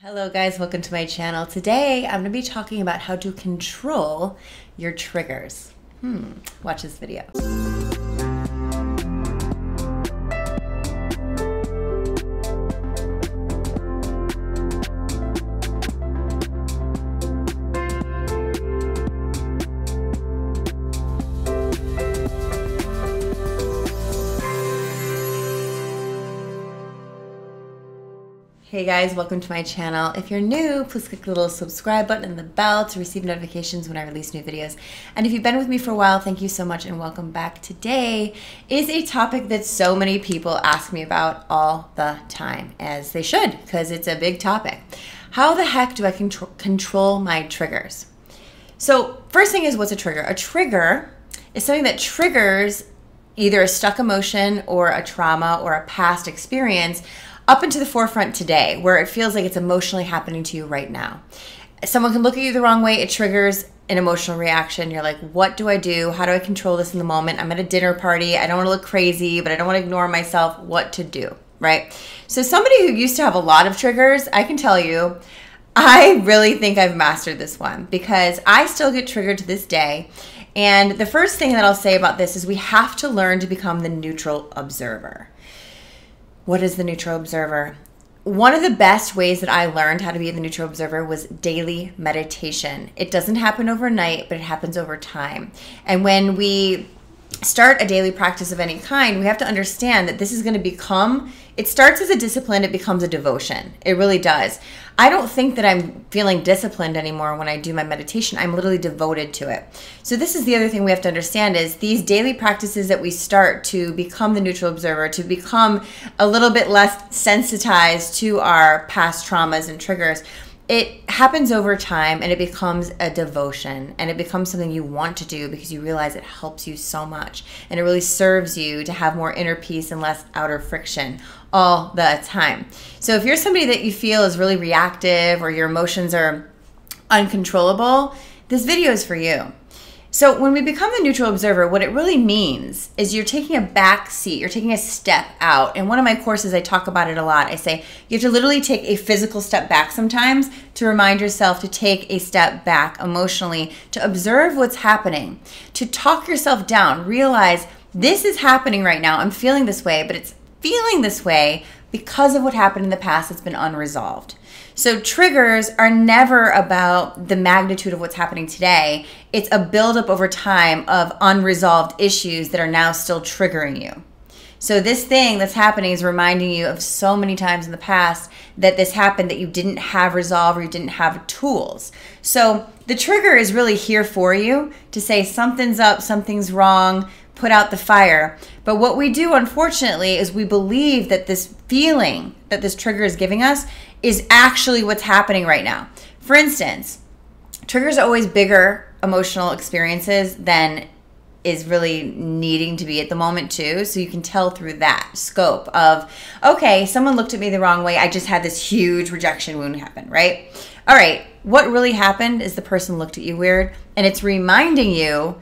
Hello guys, welcome to my channel. Today I'm going to be talking about how to control your triggers. Hmm, watch this video. Hey guys, welcome to my channel. If you're new, please click the little subscribe button and the bell to receive notifications when I release new videos. And if you've been with me for a while, thank you so much and welcome back. Today is a topic that so many people ask me about all the time, as they should, because it's a big topic. How the heck do I control, control my triggers? So, first thing is what's a trigger? A trigger is something that triggers either a stuck emotion or a trauma or a past experience up into the forefront today where it feels like it's emotionally happening to you right now. Someone can look at you the wrong way, it triggers an emotional reaction. You're like, what do I do? How do I control this in the moment? I'm at a dinner party. I don't want to look crazy, but I don't want to ignore myself. What to do, right? So, somebody who used to have a lot of triggers, I can tell you, I really think I've mastered this one because I still get triggered to this day. And the first thing that I'll say about this is we have to learn to become the neutral observer. What is the neutral observer? One of the best ways that I learned how to be the neutral observer was daily meditation. It doesn't happen overnight, but it happens over time. And when we start a daily practice of any kind, we have to understand that this is going to become, it starts as a discipline, it becomes a devotion. It really does. I don't think that I'm feeling disciplined anymore when I do my meditation. I'm literally devoted to it. So this is the other thing we have to understand is these daily practices that we start to become the neutral observer, to become a little bit less sensitized to our past traumas and triggers it happens over time and it becomes a devotion and it becomes something you want to do because you realize it helps you so much and it really serves you to have more inner peace and less outer friction all the time. So if you're somebody that you feel is really reactive or your emotions are uncontrollable, this video is for you. So, when we become the neutral observer, what it really means is you're taking a back seat, you're taking a step out. In one of my courses, I talk about it a lot. I say you have to literally take a physical step back sometimes to remind yourself to take a step back emotionally, to observe what's happening, to talk yourself down, realize this is happening right now. I'm feeling this way, but it's feeling this way because of what happened in the past that's been unresolved. So triggers are never about the magnitude of what's happening today. It's a buildup over time of unresolved issues that are now still triggering you. So this thing that's happening is reminding you of so many times in the past that this happened that you didn't have resolve or you didn't have tools. So the trigger is really here for you to say something's up, something's wrong, put out the fire. But what we do, unfortunately, is we believe that this feeling that this trigger is giving us is actually what's happening right now. For instance, triggers are always bigger emotional experiences than is really needing to be at the moment too so you can tell through that scope of okay someone looked at me the wrong way i just had this huge rejection wound happen right all right what really happened is the person looked at you weird and it's reminding you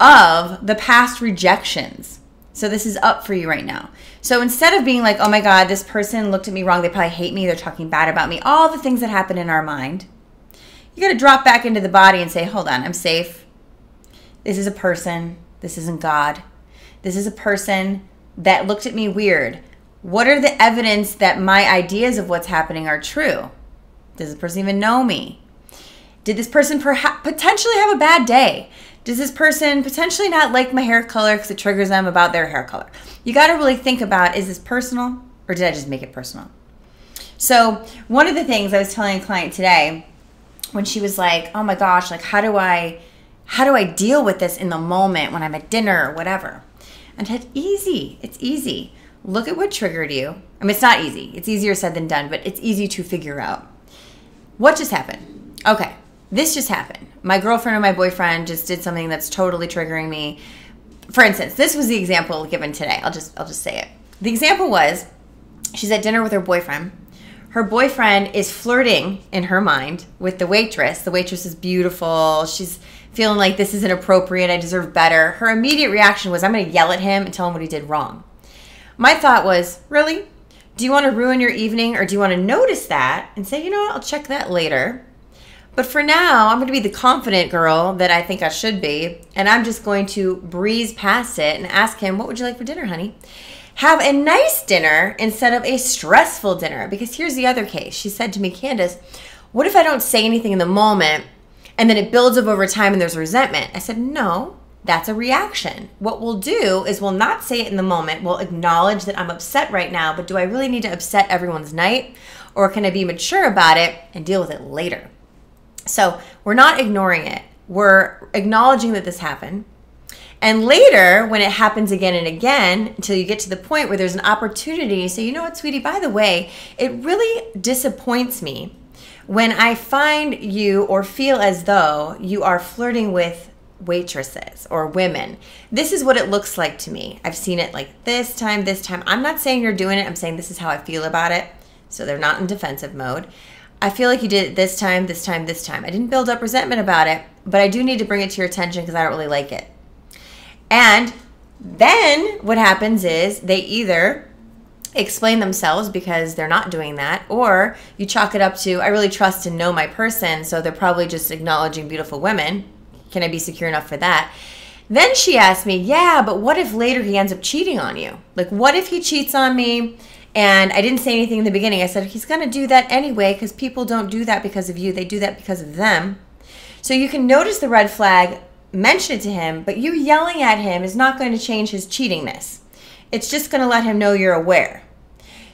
of the past rejections so this is up for you right now. So instead of being like, oh my God, this person looked at me wrong, they probably hate me, they're talking bad about me, all the things that happen in our mind, you got to drop back into the body and say, hold on, I'm safe. This is a person. This isn't God. This is a person that looked at me weird. What are the evidence that my ideas of what's happening are true? Does this person even know me? Did this person perhaps potentially have a bad day? Does this person potentially not like my hair color because it triggers them about their hair color? You got to really think about is this personal or did I just make it personal? So, one of the things I was telling a client today when she was like, "Oh my gosh, like how do I how do I deal with this in the moment when I'm at dinner or whatever?" And it's easy. It's easy. Look at what triggered you. I mean, it's not easy. It's easier said than done, but it's easy to figure out. What just happened? Okay, this just happened. My girlfriend or my boyfriend just did something that's totally triggering me. For instance, this was the example given today. I'll just I'll just say it. The example was she's at dinner with her boyfriend. Her boyfriend is flirting in her mind with the waitress. The waitress is beautiful. She's feeling like this is inappropriate. I deserve better. Her immediate reaction was, I'm going to yell at him and tell him what he did wrong. My thought was, really? Do you want to ruin your evening or do you want to notice that and say, you know what, I'll check that later? But for now, I'm going to be the confident girl that I think I should be. And I'm just going to breeze past it and ask him, What would you like for dinner, honey? Have a nice dinner instead of a stressful dinner. Because here's the other case. She said to me, Candace, what if I don't say anything in the moment and then it builds up over time and there's resentment? I said, No, that's a reaction. What we'll do is we'll not say it in the moment. We'll acknowledge that I'm upset right now, but do I really need to upset everyone's night? Or can I be mature about it and deal with it later? So we're not ignoring it. We're acknowledging that this happened. And later, when it happens again and again, until you get to the point where there's an opportunity to say, you know what, sweetie, by the way, it really disappoints me when I find you or feel as though you are flirting with waitresses or women. This is what it looks like to me. I've seen it like this time, this time. I'm not saying you're doing it, I'm saying this is how I feel about it. So they're not in defensive mode. I feel like you did it this time, this time, this time. I didn't build up resentment about it, but I do need to bring it to your attention because I don't really like it. And then what happens is they either explain themselves because they're not doing that, or you chalk it up to, I really trust and know my person, so they're probably just acknowledging beautiful women. Can I be secure enough for that? Then she asked me, Yeah, but what if later he ends up cheating on you? Like, what if he cheats on me? And I didn't say anything in the beginning. I said, He's going to do that anyway because people don't do that because of you, they do that because of them. So you can notice the red flag, mention it to him, but you yelling at him is not going to change his cheatingness. It's just going to let him know you're aware.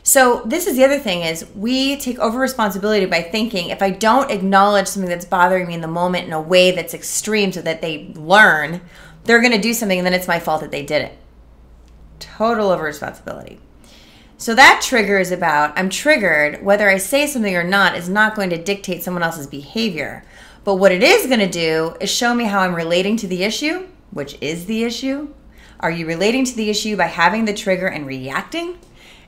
So this is the other thing is we take over responsibility by thinking if I don't acknowledge something that's bothering me in the moment in a way that's extreme so that they learn, they're going to do something and then it's my fault that they did it. Total over responsibility. So that trigger is about I'm triggered, whether I say something or not is not going to dictate someone else's behavior. But what it is going to do is show me how I'm relating to the issue, which is the issue. Are you relating to the issue by having the trigger and reacting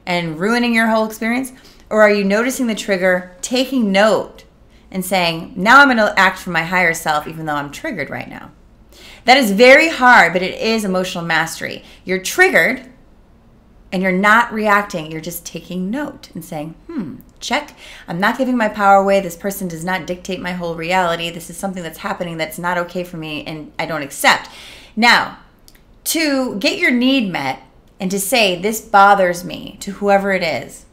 and ruining your whole experience? Or are you noticing the trigger, taking note, and saying, now I'm going to act for my higher self even though I'm triggered right now? That is very hard, but it is emotional mastery. You're triggered and you're not reacting, you're just taking note and saying, hmm, check. I'm not giving my power away. This person does not dictate my whole reality. This is something that's happening that's not okay for me and I don't accept. Now, to get your need met and to say, this bothers me to whoever it is,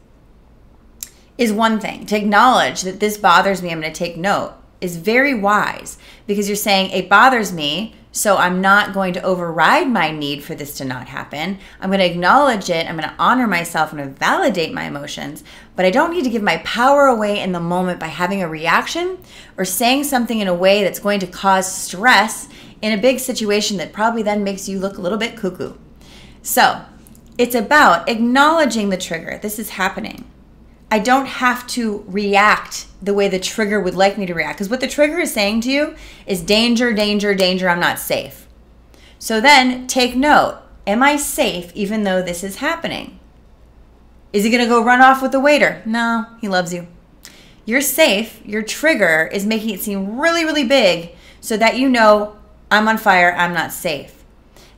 is one thing. To acknowledge that this bothers me, I'm going to take note, is very wise because you're saying, it bothers me so I'm not going to override my need for this to not happen. I'm going to acknowledge it. I'm going to honor myself. To validate my emotions. But I don't need to give my power away in the moment by having a reaction or saying something in a way that's going to cause stress in a big situation that probably then makes you look a little bit cuckoo. So it's about acknowledging the trigger. This is happening. I don't have to react the way the trigger would like me to react. Because what the trigger is saying to you is danger, danger, danger, I'm not safe. So then take note Am I safe even though this is happening? Is he going to go run off with the waiter? No, he loves you. You're safe. Your trigger is making it seem really, really big so that you know I'm on fire, I'm not safe.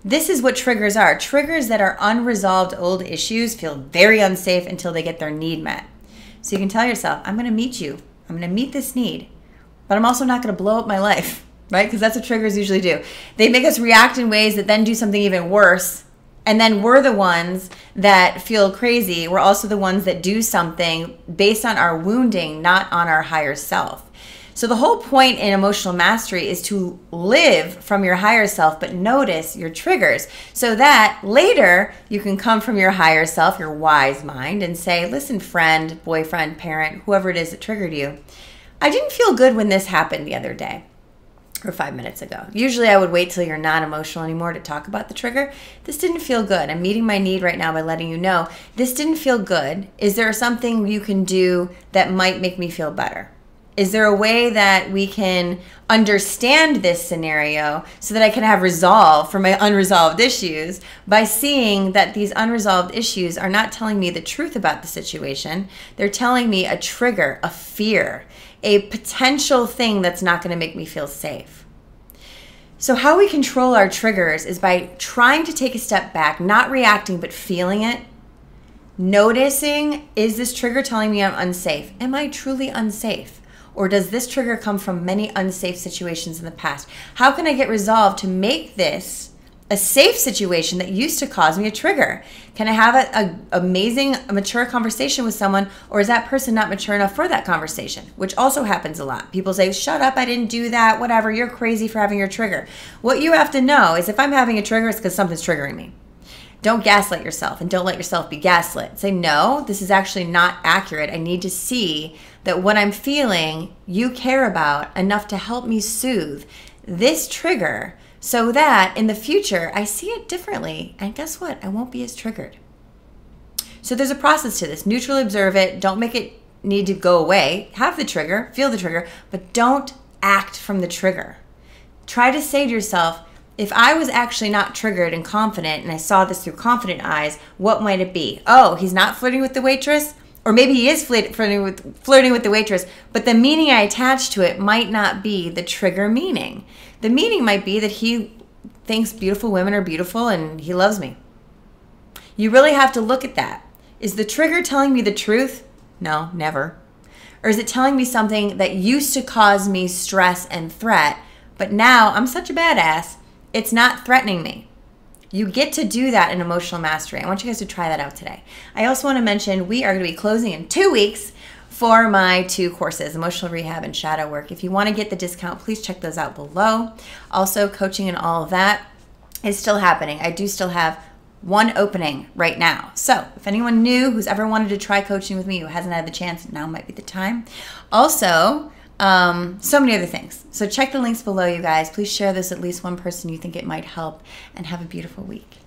This is what triggers are. Triggers that are unresolved old issues feel very unsafe until they get their need met. So you can tell yourself, I'm going to meet you. I'm going to meet this need, but I'm also not going to blow up my life, right? Because that's what triggers usually do. They make us react in ways that then do something even worse. And then we're the ones that feel crazy. We're also the ones that do something based on our wounding, not on our higher self. So, the whole point in emotional mastery is to live from your higher self, but notice your triggers so that later you can come from your higher self, your wise mind, and say, Listen, friend, boyfriend, parent, whoever it is that triggered you, I didn't feel good when this happened the other day or five minutes ago. Usually I would wait till you're not emotional anymore to talk about the trigger. This didn't feel good. I'm meeting my need right now by letting you know this didn't feel good. Is there something you can do that might make me feel better? Is there a way that we can understand this scenario so that I can have resolve for my unresolved issues by seeing that these unresolved issues are not telling me the truth about the situation? They're telling me a trigger, a fear, a potential thing that's not going to make me feel safe. So, how we control our triggers is by trying to take a step back, not reacting, but feeling it, Noticing is this trigger telling me I'm unsafe? Am I truly unsafe? Or does this trigger come from many unsafe situations in the past? How can I get resolved to make this a safe situation that used to cause me a trigger? Can I have an amazing, mature conversation with someone, or is that person not mature enough for that conversation? Which also happens a lot. People say, "Shut up! I didn't do that. Whatever. You're crazy for having your trigger." What you have to know is if I'm having a trigger, it's because something's triggering me. Don't gaslight yourself and don't let yourself be gaslit. Say, no, this is actually not accurate. I need to see that what I'm feeling, you care about enough to help me soothe this trigger so that in the future I see it differently. And guess what? I won't be as triggered. So there's a process to this. Neutrally observe it. Don't make it need to go away. Have the trigger, feel the trigger, but don't act from the trigger. Try to say to yourself, if I was actually not triggered and confident and I saw this through confident eyes, what might it be? Oh, he's not flirting with the waitress? Or maybe he is flirting with, flirting with the waitress, but the meaning I attach to it might not be the trigger meaning. The meaning might be that he thinks beautiful women are beautiful and he loves me. You really have to look at that. Is the trigger telling me the truth? No, never. Or is it telling me something that used to cause me stress and threat, but now I'm such a badass, it's not threatening me? You get to do that in emotional mastery. I want you guys to try that out today. I also want to mention we are going to be closing in two weeks for my two courses, Emotional Rehab and Shadow Work. If you want to get the discount, please check those out below. Also, coaching and all of that is still happening. I do still have one opening right now. So, if anyone new who's ever wanted to try coaching with me who hasn't had the chance, now might be the time. Also, um, so many other things. So, check the links below, you guys. Please share this at least one person you think it might help, and have a beautiful week.